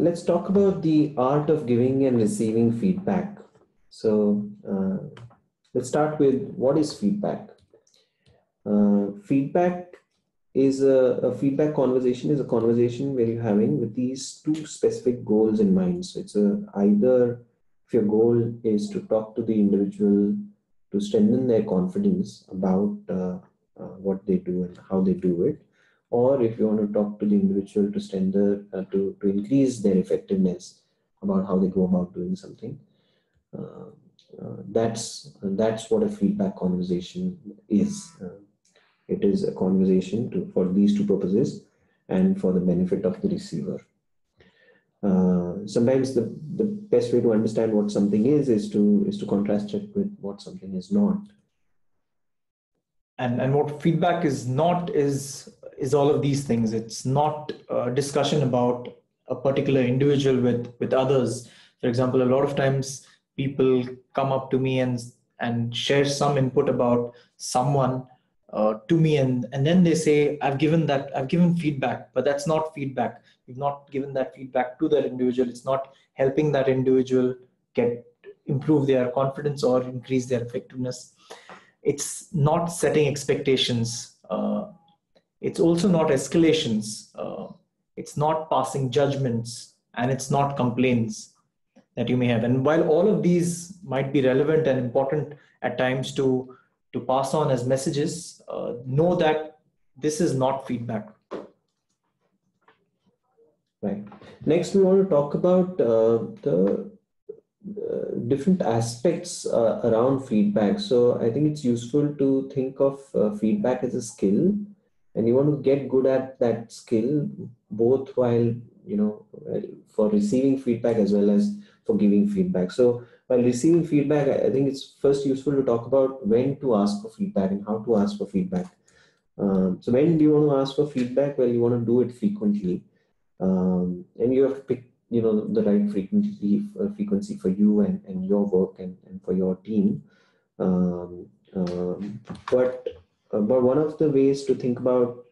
let's talk about the art of giving and receiving feedback. So uh, let's start with what is feedback. Uh, feedback is a, a, feedback conversation is a conversation where you're having with these two specific goals in mind. So it's a, either if your goal is to talk to the individual to strengthen their confidence about uh, uh, what they do and how they do it, or if you want to talk to the individual to strengthen uh, to, to increase their effectiveness about how they go about doing something. Uh, uh, that's that's what a feedback conversation is. Uh, it is a conversation to, for these two purposes and for the benefit of the receiver. Uh, sometimes the, the best way to understand what something is is to is to contrast it with what something is not. And and what feedback is not is is all of these things. It's not a discussion about a particular individual with with others. For example, a lot of times people come up to me and and share some input about someone uh, to me and and then they say i've given that i've given feedback but that's not feedback you've not given that feedback to that individual it's not helping that individual get improve their confidence or increase their effectiveness it's not setting expectations uh, it's also not escalations uh, it's not passing judgments and it's not complaints that you may have and while all of these might be relevant and important at times to to pass on as messages, uh, know that this is not feedback. Right. Next, we want to talk about uh, the uh, different aspects uh, around feedback. So I think it's useful to think of uh, feedback as a skill, and you want to get good at that skill both while you know for receiving feedback as well as for giving feedback. So while receiving feedback, I think it's first useful to talk about when to ask for feedback and how to ask for feedback. Um, so when do you want to ask for feedback? Well, you want to do it frequently, um, and you have to pick, you know, the right frequency uh, frequency for you and, and your work and, and for your team. Um, um but uh, but one of the ways to think about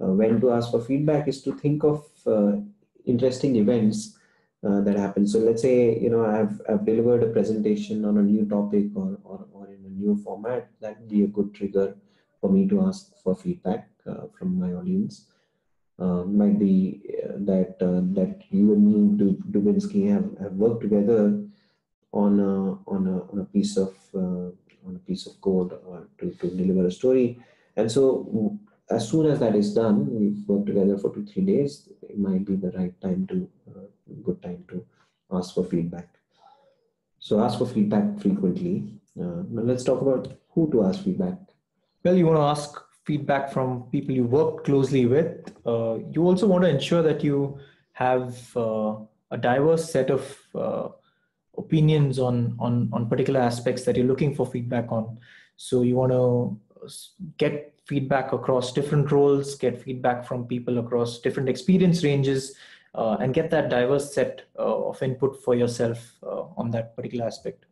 uh, when to ask for feedback is to think of uh, interesting events uh, that happen. So let's say you know I've I've delivered a presentation on a new topic or or, or in a new format. That would be a good trigger for me to ask for feedback uh, from my audience. Uh, might be that that you and me, Dubinsky, have, have worked together on a on a on a piece of on a piece of code to to deliver a story, and so as soon as that is done, we've worked together for two three days. It might be the right time to good time to ask for feedback. So ask for feedback frequently. Uh, let's talk about who to ask feedback. Well, you want to ask feedback from people you work closely with. Uh, you also want to ensure that you have uh, a diverse set of uh, opinions on, on, on particular aspects that you're looking for feedback on. So you want to get feedback across different roles, get feedback from people across different experience ranges, uh, and get that diverse set uh, of input for yourself uh, on that particular aspect.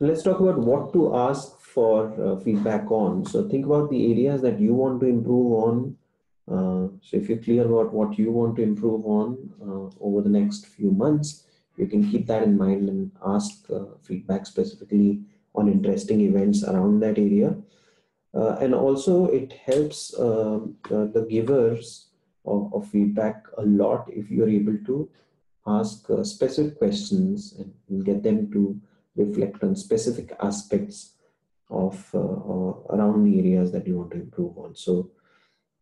Let's talk about what to ask for uh, feedback on. So think about the areas that you want to improve on. Uh, so if you're clear about what you want to improve on uh, over the next few months, you can keep that in mind and ask feedback specifically on interesting events around that area. and also it helps um, the givers of, of feedback a lot if you're able to ask uh, specific questions and get them to reflect on specific aspects of uh, uh, around the areas that you want to improve on. So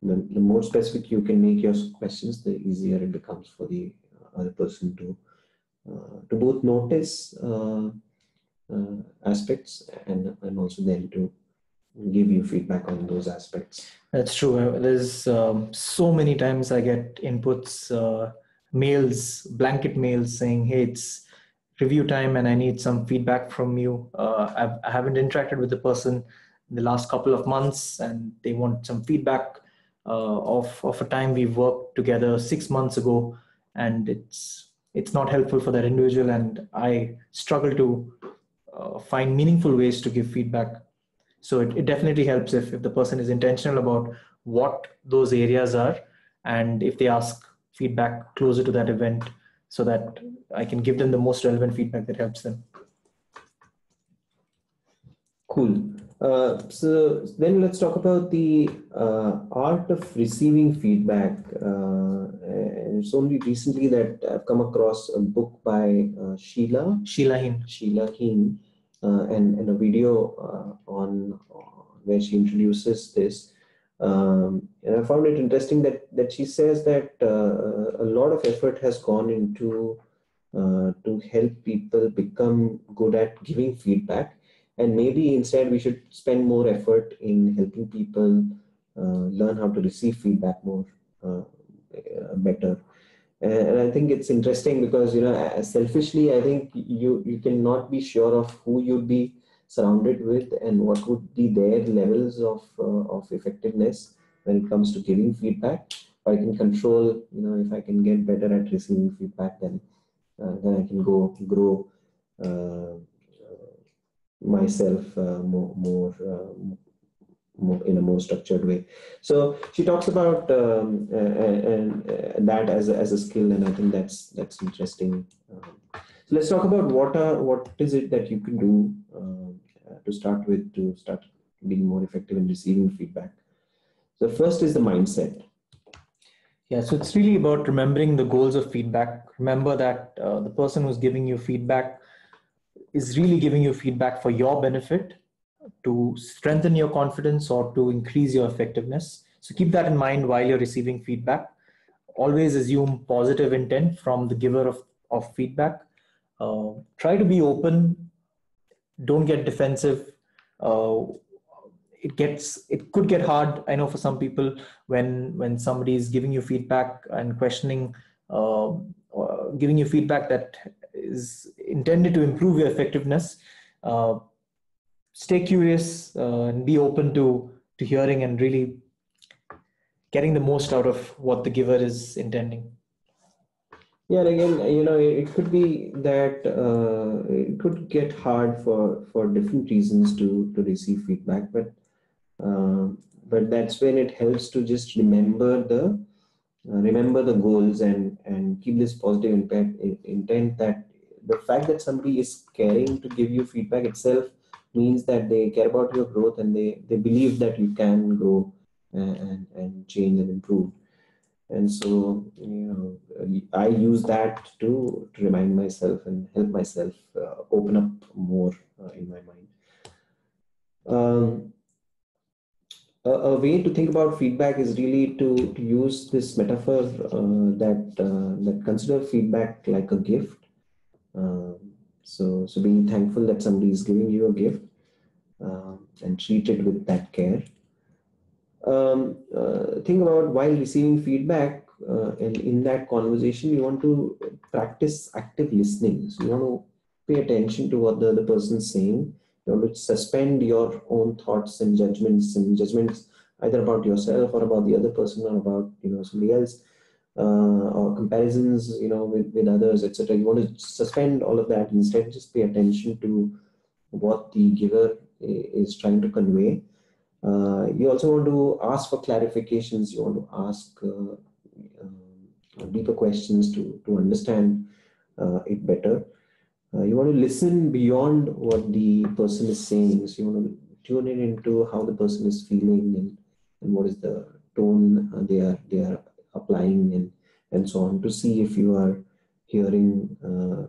the, the more specific you can make your questions, the easier it becomes for the other person to uh, to both notice uh, uh, aspects and and also then to give you feedback on those aspects. That's true. There's um, so many times I get inputs, uh, mails, blanket mails saying, "Hey, it's review time, and I need some feedback from you." Uh, I've, I haven't interacted with the person in the last couple of months, and they want some feedback uh, of of a time we worked together six months ago, and it's it's not helpful for that individual, and I struggle to uh, find meaningful ways to give feedback so it, it definitely helps if, if the person is intentional about what those areas are and if they ask feedback closer to that event so that I can give them the most relevant feedback that helps them. Cool. Uh, so then let's talk about the uh, art of receiving feedback. Uh, it's only recently that I've come across a book by uh, Sheila. Sheila Heen. Sheila Heen, uh, and, and a video uh, on where she introduces this. Um, and I found it interesting that that she says that a lot of effort has gone into to help people become good at giving feedback and maybe instead we should spend more effort in helping people uh, learn how to receive feedback more uh, better. And i think it's interesting because you know selfishly i think you you cannot be sure of who you'd be surrounded with and what would be their levels of uh, of effectiveness when it comes to giving feedback. I can control you know if i can get better at receiving feedback then uh, then i can go grow uh, myself uh, more more, uh, more in a more structured way. So she talks about um, and, and that as a, as a skill, and I think that's that's interesting. Um, so let's talk about what are what is it that you can do uh, to start with to start being more effective in receiving feedback. So first is the mindset. Yeah, so it's really about remembering the goals of feedback. Remember that uh, the person who's giving you feedback is really giving you feedback for your benefit to strengthen your confidence or to increase your effectiveness. So keep that in mind while you're receiving feedback. Always assume positive intent from the giver of, of feedback. Uh, try to be open. Don't get defensive. Uh, it gets it could get hard. I know for some people when when somebody is giving you feedback and questioning, uh, giving you feedback that is intended to improve your effectiveness. Uh, stay curious uh, and be open to to hearing and really getting the most out of what the giver is intending. Yeah, and again, you know, it could be that uh, it could get hard for for different reasons to to receive feedback, but uh, but that's when it helps to just remember the remember the goals and and keep this positive impact intent that the fact that somebody is caring to give you feedback itself means that they care about your growth and they, they believe that you can grow and, and, and change and improve. And so, you know, I use that to, to remind myself and help myself uh, open up more uh, in my mind. Um, a, way to think about feedback is really to, to use this metaphor uh, that uh, that consider feedback like a gift um, so, so being thankful that somebody is giving you a gift um, and treat it with that care. Um, uh, think about while receiving feedback uh, and in that conversation, you want to practice active listening. So you want to pay attention to what the other person is saying. You want to suspend your own thoughts and judgments and judgments either about yourself or about the other person or about you know somebody else uh, or comparisons, you know, with, with others, etc. You want to suspend all of that. Instead, just pay attention to what the giver is trying to convey. Uh, you also want to ask for clarifications. You want to ask uh, uh deeper questions to, to understand uh, it better. Uh, you want to listen beyond what the person is saying. So you want to tune in into how the person is feeling and, and what is the tone they are they are applying and and so on to see if you are hearing uh,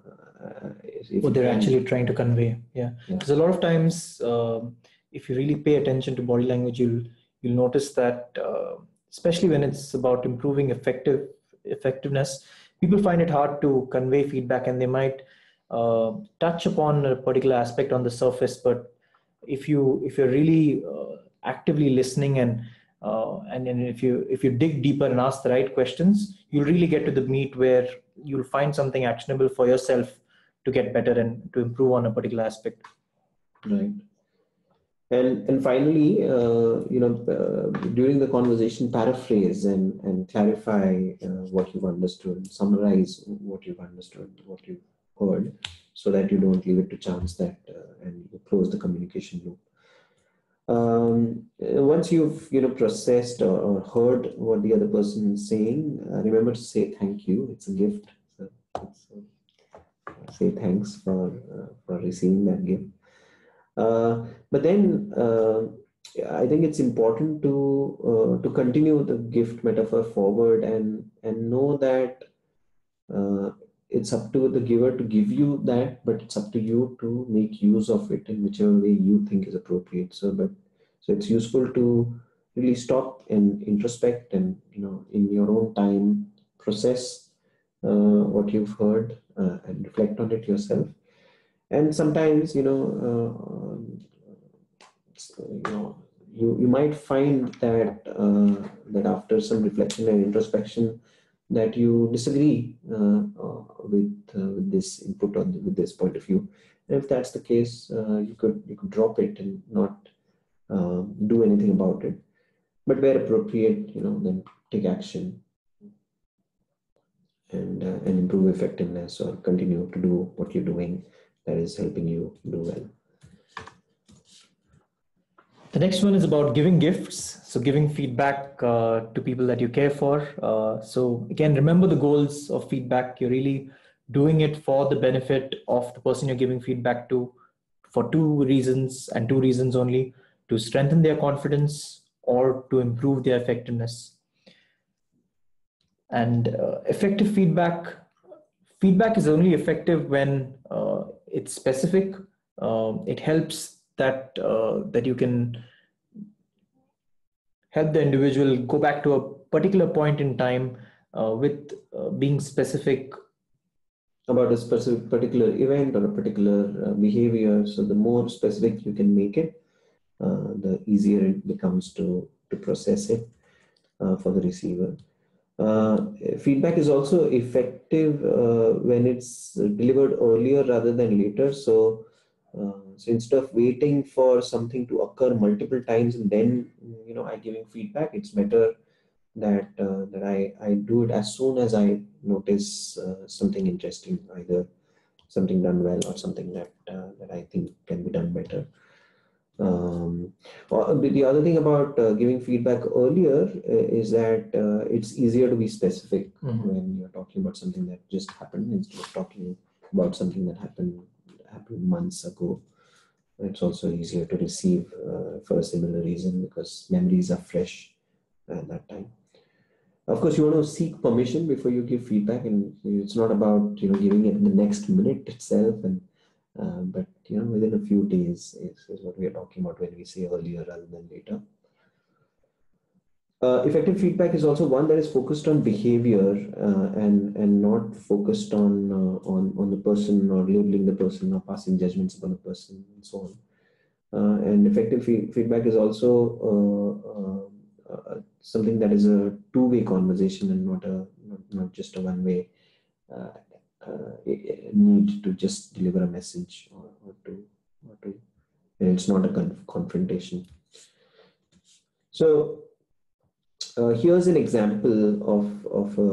what they're actually trying to convey yeah because yeah. a lot of times uh, if you really pay attention to body language you'll you'll notice that uh, especially when it's about improving effective effectiveness people find it hard to convey feedback and they might uh, touch upon a particular aspect on the surface but if you if you're really uh, actively listening and uh, and then if you if you dig deeper and ask the right questions you'll really get to the meat where you'll find something actionable for yourself to get better and to improve on a particular aspect. Right. And and finally uh, you know uh, during the conversation paraphrase and and clarify uh, what you've understood summarize what you've understood what you've heard so that you don't leave it to chance that uh, and close the communication loop um, once you've you know processed or, or, heard what the other person is saying, uh, remember to say thank you. It's a gift. So, uh, say thanks for uh, for receiving that gift. Uh, but then uh, I think it's important to uh, to continue the gift metaphor forward and and know that it's up to the giver to give you that, but it's up to you to make use of it in whichever way you think is appropriate. So, but so it's useful to really stop and introspect and you know in your own time process uh, what you've heard uh, and reflect on it yourself. And sometimes you know uh, you know you you might find that uh, that after some reflection and introspection that you disagree uh, uh, with, uh, with this input or with this point of view. And if that's the case, you could you could drop it and not do anything about it. But where appropriate, you know, then take action and uh, and improve effectiveness or continue to do what you're doing that is helping you do well. The next one is about giving gifts. So, giving feedback uh, to people that you care for. Uh, so, again, remember the goals of feedback. You're really doing it for the benefit of the person you're giving feedback to for two reasons and two reasons only to strengthen their confidence or to improve their effectiveness. And uh, effective feedback feedback is only effective when uh, it's specific. Um, it helps that uh, that you can help the individual go back to a particular point in time uh, with uh, being specific about a specific particular event or a particular uh, behavior. So the more specific you can make it uh, the easier it becomes to to process it uh, for the receiver. Feedback is also effective when it's delivered earlier rather than later. So uh, so instead of waiting for something to occur multiple times and then you know I giving feedback, it's better that uh, that I, I do it as soon as I notice uh, something interesting, either something done well or something that uh, that I think can be done better. Um, the other thing about uh, giving feedback earlier is that it's easier to be specific mm-hmm. when you're talking about something that just happened instead of talking about something that happened happened months ago. It's also easier to receive uh, for a similar reason because memories are fresh at that time. Of course, you want to seek permission before you give feedback, and it's not about you know giving it in the next minute itself, and uh, but you know within a few days is, is what we are talking about when we say earlier rather than later. Uh, effective feedback is also one that is focused on behavior uh, and and not focused on uh, on on the person or labeling the person or passing judgments upon the person and so on. Uh, and effective feedback is also uh, uh, something that is a two-way conversation and not a not, not just a one-way need to just deliver a message or, or to or to. And it's not a conf- confrontation. So uh, here's an example of of a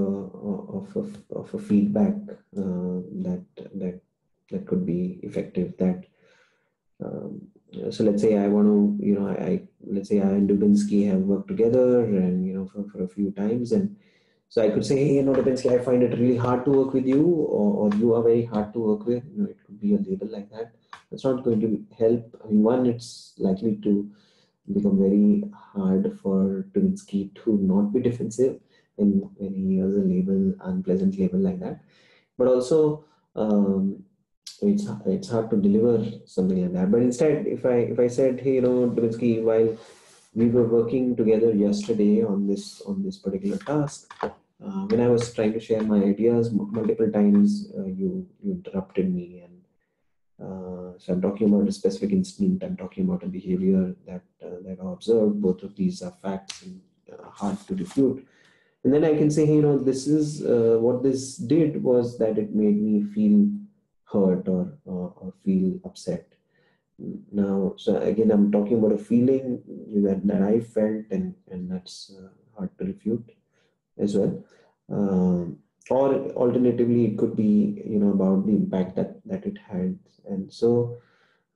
of a, of a feedback uh, that that that could be effective. That um, so let's say I want to you know I, I, let's say I and Dubinsky have worked together and you know for, for a few times and so I could say hey you know Dubinsky I find it really hard to work with you or, or you are very hard to work with. You know it could be a label like that. It's not going to help. I mean one it's likely to become very hard for Dubinsky to not be defensive when, when he hears a label, unpleasant label like that. But also, um, it's it's hard to deliver something like that. But instead, if I if I said, hey, you know, Dubinsky, while we were working together yesterday on this on this particular task, uh, when I was trying to share my ideas, multiple times uh, you you interrupted me and uh, so I'm talking about a specific incident. I'm talking about a behavior that uh, that I observed. Both of these are facts and uh, hard to refute. And then I can say, hey, you know, this is uh, what this did was that it made me feel hurt or or, feel upset. Now, so again, I'm talking about a feeling that, that I felt, and and that's uh, hard to refute as well. Um, or alternatively, it could be you know about the impact that that it had and so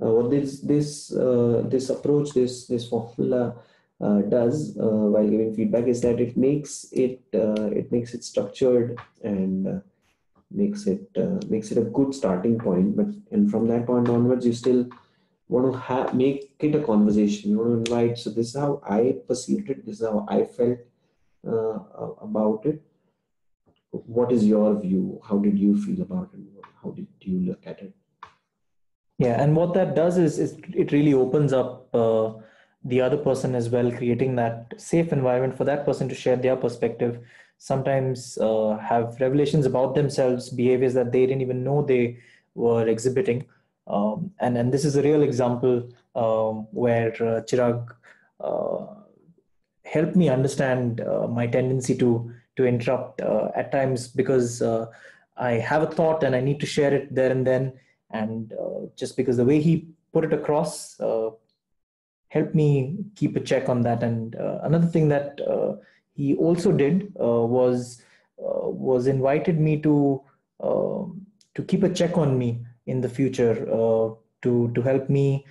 uh, what this this uh, this approach, this this formula uh, does while giving feedback is that it makes it it makes it structured and makes it makes it a good starting point. But and from that point onwards, you still want to have make it a conversation. You want to invite. So this is how I perceived it. This is how I felt uh, about it. What is your view? How did you feel about it? How did you look at it? Yeah, and what that does is, is it really opens up uh, the other person as well, creating that safe environment for that person to share their perspective. Sometimes uh, have revelations about themselves, behaviors that they didn't even know they were exhibiting. Um, and and this is a real example um, where uh, Chirag uh, helped me understand uh, my tendency to to interrupt uh, at times because I have a thought and I need to share it there and then. And uh, just because the way he put it across uh, helped me keep a check on that. And uh, another thing that uh, he also did uh, was uh, was invited me to um, to keep a check on me in the future to to help me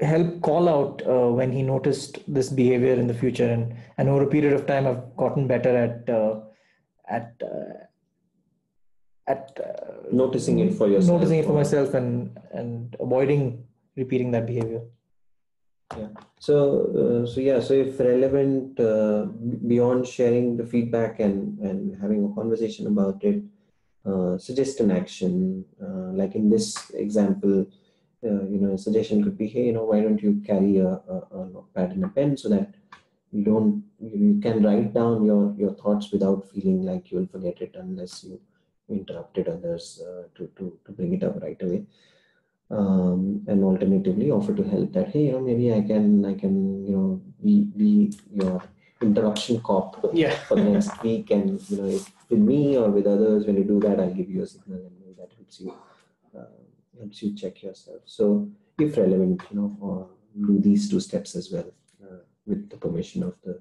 help call out uh, when he noticed this behavior in the future. And, and over a period of time i've gotten better at uh, at uh, at uh, noticing it for yourself. Noticing it for myself and and avoiding repeating that behavior. Yeah. So uh, so yeah so if relevant uh, beyond sharing the feedback and and having a conversation about it uh, suggest an action uh, like in this example uh, you know a suggestion could be hey you know why don't you carry a, a, a notepad and a pen so that you don't you can write down your your thoughts without feeling like you will forget it unless you interrupted others uh, to, to, to bring it up right away. Um, and alternatively offer to help that hey you know maybe i can i can you know be be your interruption cop yeah. for the next week and you know if with me or with others when you do that i'll give you a signal and maybe that helps you uh, helps you check yourself so if relevant you know do these two steps as well uh, with the permission of the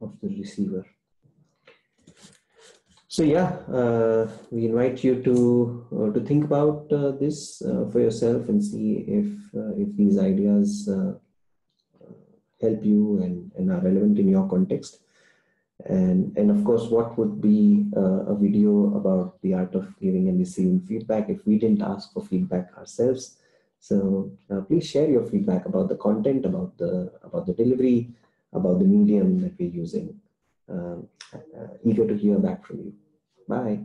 of the receiver so yeah, uh, we invite you to uh, to think about uh, this uh, for yourself and see if uh, if these ideas help you and, and are relevant in your context. And and of course, what would be uh, a video about the art of giving and receiving feedback if we didn't ask for feedback ourselves? So uh, please share your feedback about the content, about the about the delivery, about the medium that we're using. Um, uh, eager to hear back from you. Bye.